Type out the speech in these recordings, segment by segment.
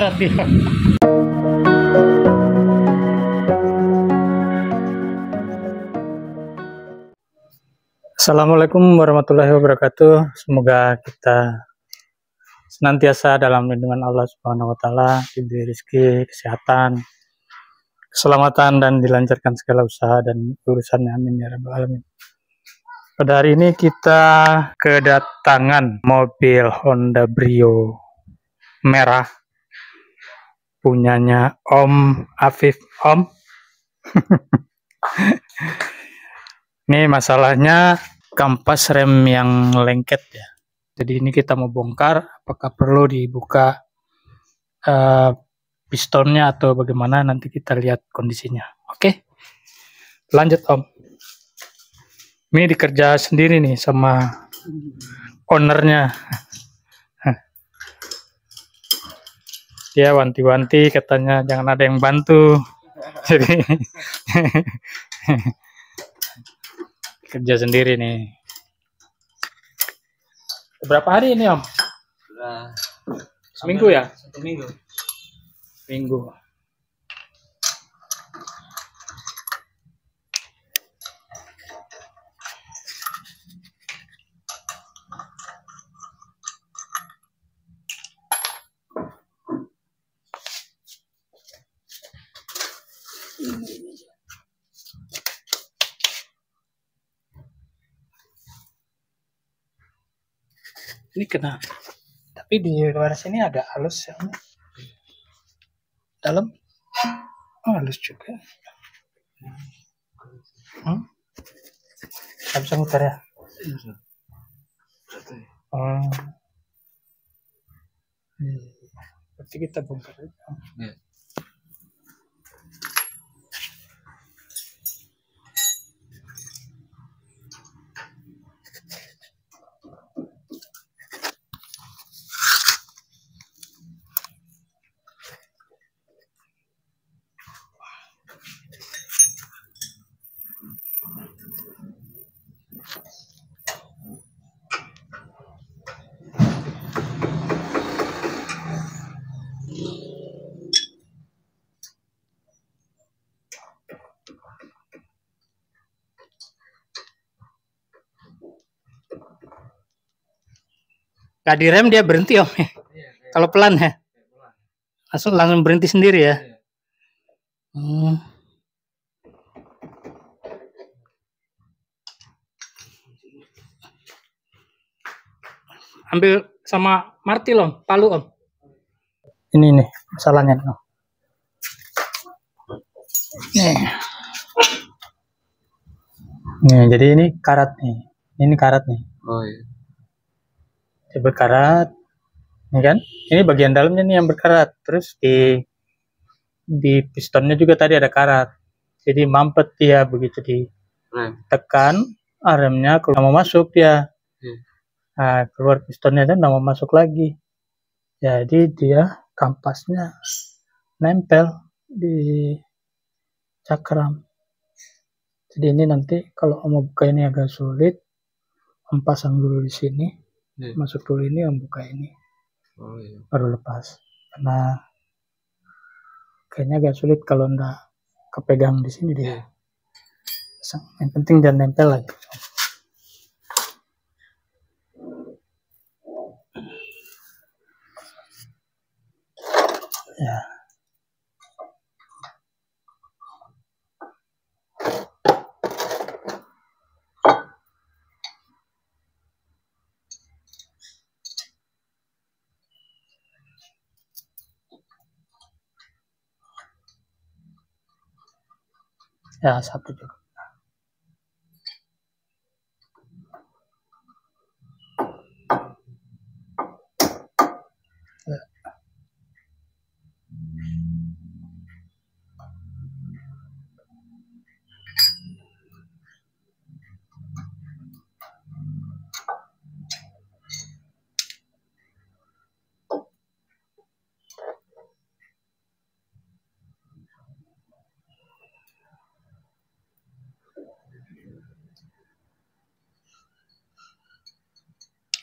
berat dia. Assalamualaikum warahmatullahi wabarakatuh. Semoga kita senantiasa dalam lindungan Allah Subhanahu wa taala, diberi rezeki, kesehatan, keselamatan dan dilancarkan segala usaha dan urusannya amin ya rabbal alamin. Pada hari ini kita kedatangan mobil Honda Brio merah punyanya Om Afif Om. ini masalahnya kampas rem yang lengket ya. Jadi ini kita mau bongkar apakah perlu dibuka uh, pistonnya atau bagaimana nanti kita lihat kondisinya. Oke. Lanjut Om. Ini dikerja sendiri nih sama ownernya. Dia wanti-wanti katanya jangan ada yang bantu. Jadi kerja sendiri nih. Berapa hari ini Om? Seminggu ya? satu minggu. Minggu. Ini kena. Tapi di luar sini ada halus ya. Om. Dalam oh, halus juga. Hmm? Nggak bisa muter ya? Oh. Hmm. Berarti kita bongkar aja. Ya. Nggak direm dia berhenti om ya. Kalau pelan ya. Langsung langsung berhenti sendiri ya. Hmm. Ambil sama martil om, palu om. Ini nih masalahnya om. Nih. Nih, jadi ini karat nih. Ini karat nih. Oh iya. Dia berkarat. Ini kan? Ini bagian dalamnya nih yang berkarat. Terus di di pistonnya juga tadi ada karat. Jadi mampet dia begitu ditekan Rem. ah, remnya keluar mau masuk dia. Iya. Nah, keluar pistonnya dan mau masuk lagi. Jadi dia kampasnya nempel di cakram. Jadi ini nanti kalau mau buka ini agak sulit. Pasang dulu di sini, Iya. masuk dulu ini, om buka ini, Oh iya. baru lepas. Karena kayaknya agak sulit kalau ndak kepegang di sini dia. Pasang. Yang penting jangan nempel lagi. Ya. Ya, satu juga.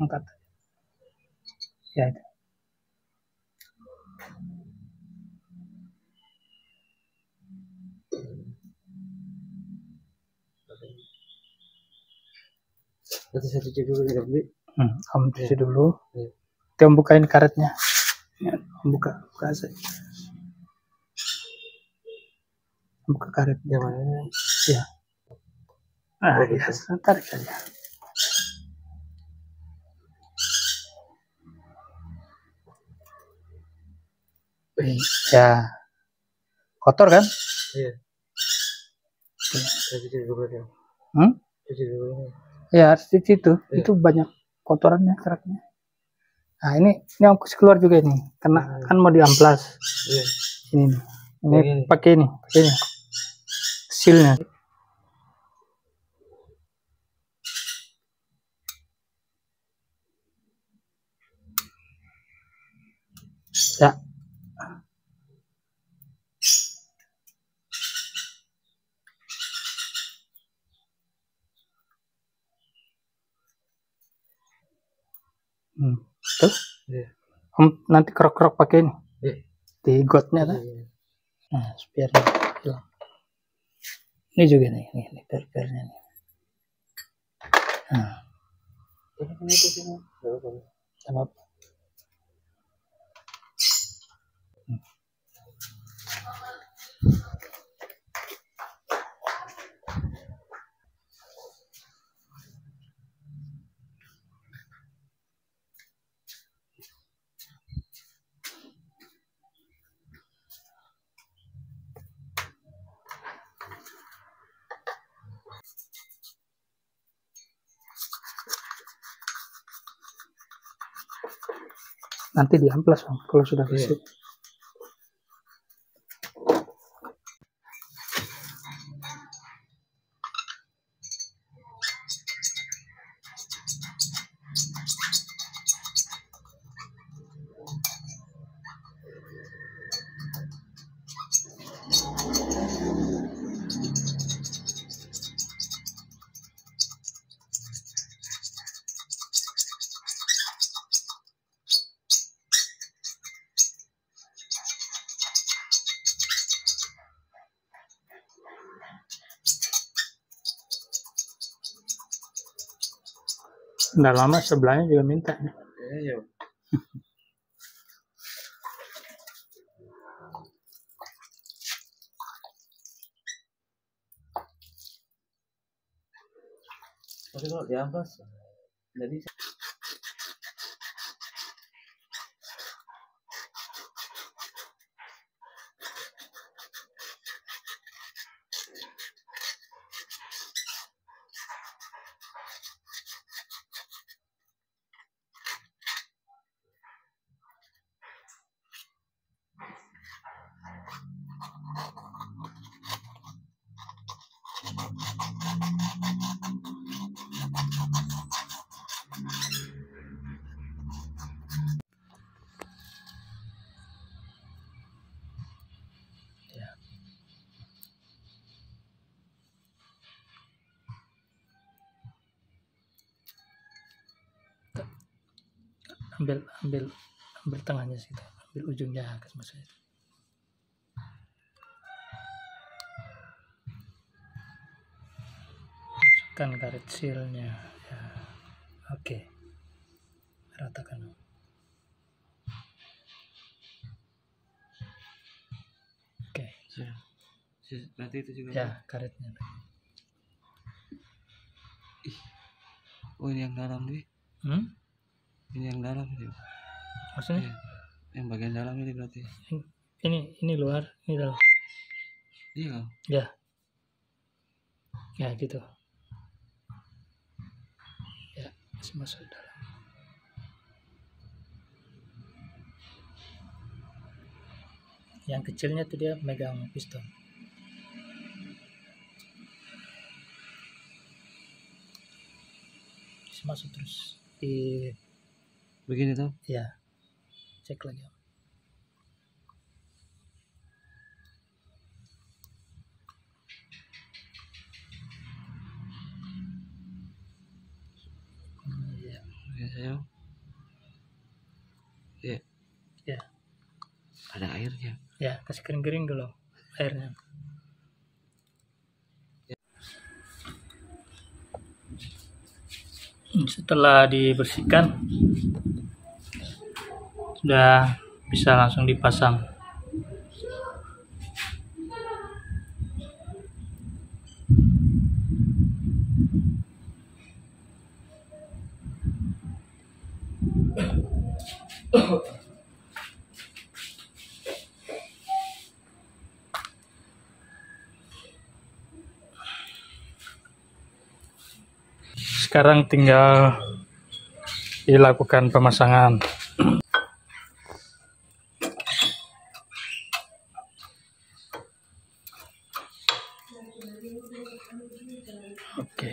angkat ya itu Nanti saya cuci dulu ya, Bi. Hmm, kamu cuci iya. dulu. Ya. Kamu bukain karetnya. Ya, buka, buka aja. Buka karetnya Yang mana? Ya. Ah, ya, tarik saja. Ya. Kotor kan? Iya. Cuci ya. Hmm? Cuci. Ya, harus di situ. Iya. Itu banyak kotorannya keraknya. Nah, ini ini aku keluar juga ini. Karena Hmm. kan mau diamplas. Iya. Ini. Ini ini? pakai ini, pakai ini. Sealnya. Ya. Hmm. Om nanti kerok-kerok pakai ini. Iya. Di gotnya kan. Iya. Nah, biar hilang. Ini juga nih, nih, nih per-pernya nih. Nah, Ini kan itu nanti diamplas Bang, kalau sudah Iya. bersih. Nggak lama sebelahnya juga minta. Iya, iya. Tapi kalau di jadi Ambil, ambil, ambil tengahnya situ, ambil ujungnya itu. Masukkan karet sealnya. Ya. Oke. Ratakan. Oke. Ya. Si- Berarti itu juga. Ya, karetnya. Oh ini yang dalam nih. Hmm? Ini yang dalam nih. Maksudnya? Iya. Yang bagian dalam ini berarti. Ini, ini luar, ini dalam. Iya? Ya. Ya, gitu. Ya, masih masuk dalam. Yang kecilnya tuh dia megang piston. Masuk terus. Di, Begini tuh. ya. Cek lagi. Ya. Iya. Ya. Ada airnya. Ya, kasih kering-kering dulu airnya. setelah dibersihkan sudah bisa langsung dipasang. Sekarang tinggal dilakukan pemasangan oke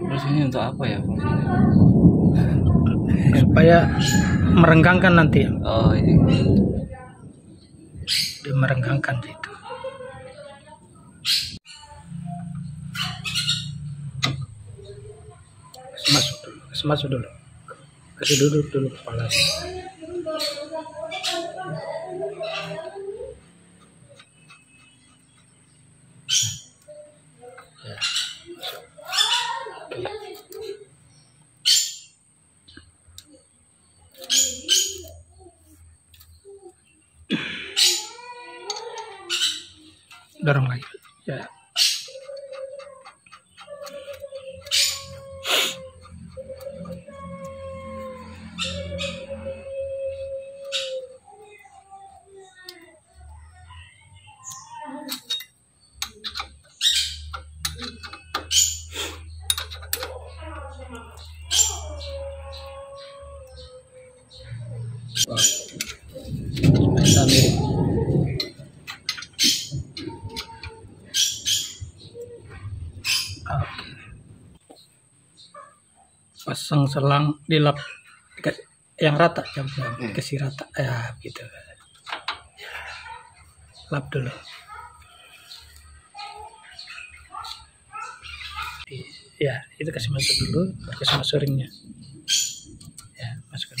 Terus ini untuk apa ya fungsinya? supaya merenggangkan nanti Oh ini. dia merenggangkan itu masuk dulu masuk dulu kasih duduk dulu kepala. Ya, dorong lagi Pasang selang dilap Dikasih- yang rata jam kasih rata ya gitu. Lap dulu. Di- Ya, itu kasih masuk dulu, kasih masuk ringnya. Ya, masukkan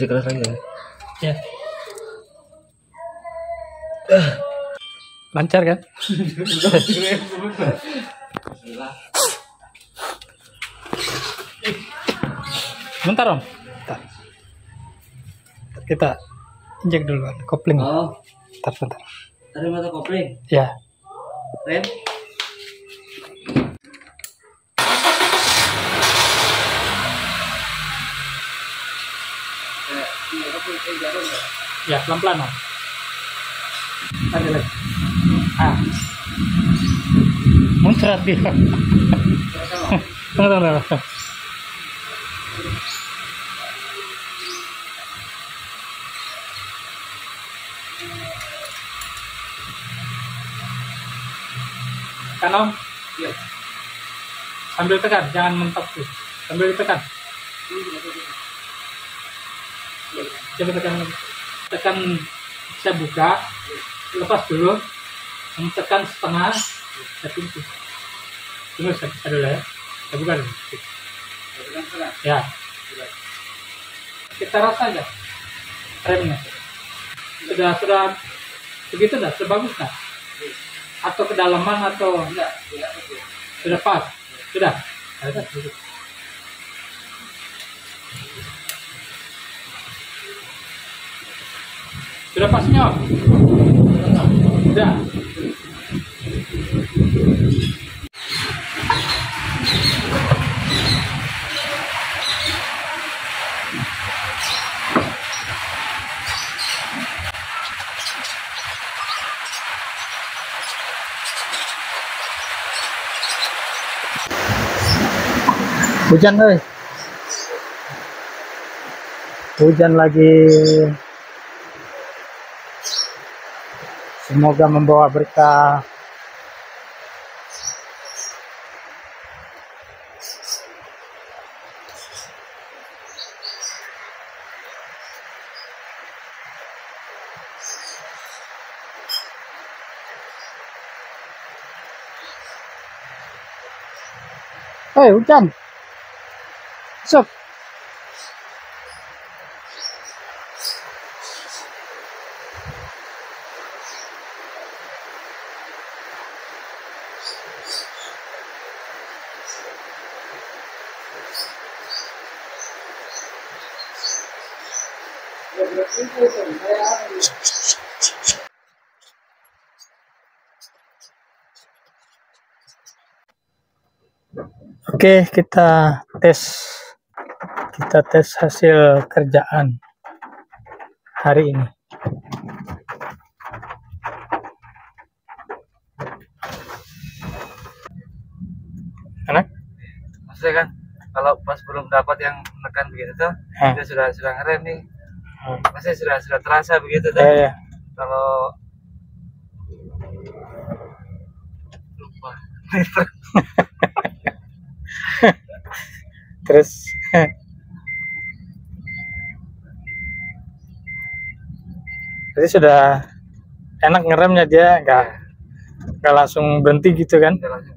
Kasih keras lagi ya. Ya. Lancar kan? Bentar om. Bentar. Kita injek dulu kopling. Oh, Bentar, bentar. ada mata kopling. Ya. Rem. Ya, pelan-pelan om. Ada lagi. Ah. Muncrat dia. Tunggu, tunggu, tunggu. Kan om? Iya. Sambil tekan, jangan mentok tuh. Sambil ditekan. Coba tekan. Tekan saya buka, lepas dulu. Tekan setengah, saya pintu. Tunggu saya buka dulu ya. Saya buka dulu. Ya. Kita rasa aja remnya. Sudah sudah begitu dah, sudah bagus dah. Atau kedalaman atau enggak? Sudah pas. Sudah. Ada Sudah pas nyok Sudah. hujan guys hujan lagi Semoga membawa berkah. Hei, hujan. Sok. Oke, kita tes kita tes hasil kerjaan hari ini. Enak? Maksudnya kan kalau pas belum dapat yang menekan begitu tuh, sudah sudah ngerem nih. Hmm. Maksudnya sudah sudah terasa begitu tuh. Ya, ya. Kalau lupa. Terus Jadi sudah enak ngeremnya dia nggak nggak langsung berhenti gitu kan? Langsung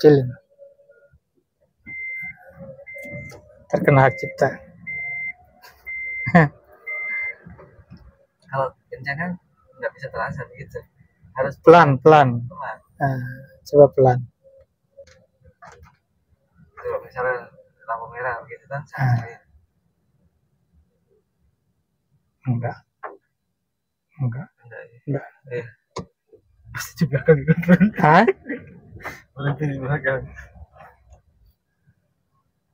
Kecilin. Terkena hak cipta. Kalau kencang kan nggak bisa terasa begitu. Harus Pelan pelan. pelan. Nah, coba pelan. Coba misalnya lampu merah begitu kan. Ah. saya Enggak. Enggak. Enggak ya. Enggak. Iya. Pasti di belakang kan. Hah? Berhenti di belakang.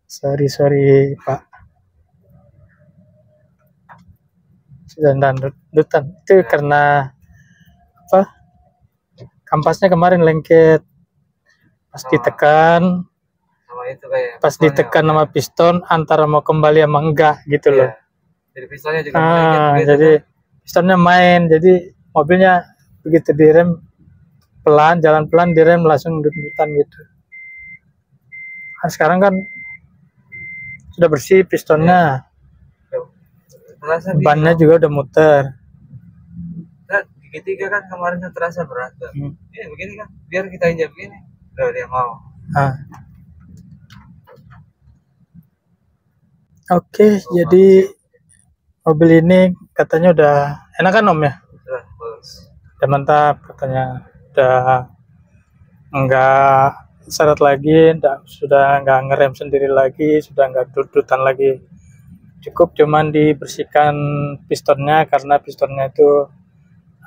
Sorry, sorry, Pak. Dan dutan. Itu karena apa? Kampasnya kemarin lengket. Pas Oh. ditekan, Sama itu kayak. pas ditekan sama piston antara mau kembali sama enggak gitu Iya. loh. Jadi pistonnya juga Ah, jadi kan. pistonnya main, jadi mobilnya begitu direm pelan, jalan pelan direm langsung dut-dutan gitu. Nah, sekarang kan sudah bersih pistonnya, di bannya juga udah muter. Nah, gigi tiga kan kemarin tuh terasa berat. Hmm. Ini begini kan, biar kita injak begini. Udah dia mau. Ah. Oke, jadi mobil ini katanya udah enak kan Om ya? Udah bagus. Udah mantap katanya. Udah enggak seret lagi, nggak- sudah nggak ngerem sendiri lagi, sudah nggak dudutan lagi. Cukup cuman dibersihkan pistonnya karena pistonnya itu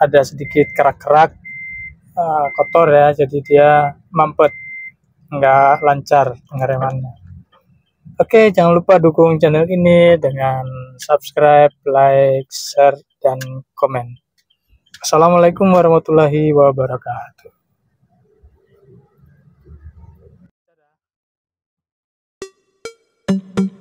ada sedikit kerak-kerak eh, kotor ya, jadi dia mampet, nggak lancar pengeremannya. Oke, jangan lupa dukung channel ini dengan subscribe, like, share, dan komen. Assalamualaikum warahmatullahi wabarakatuh. Dadah.